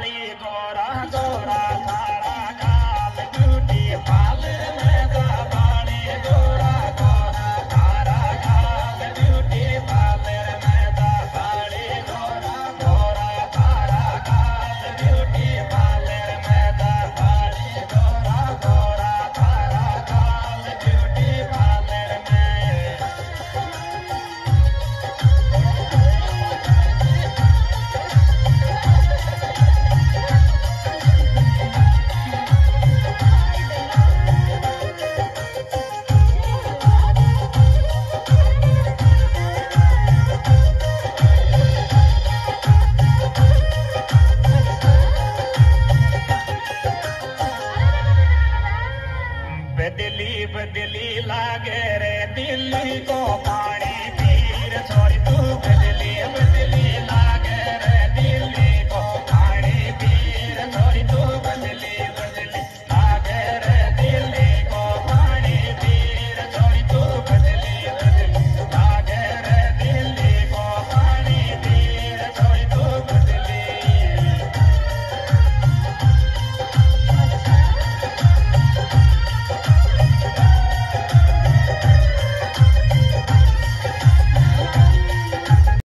काली गोरा गोरा काला बदली बदली लागे रे दिल्ली को का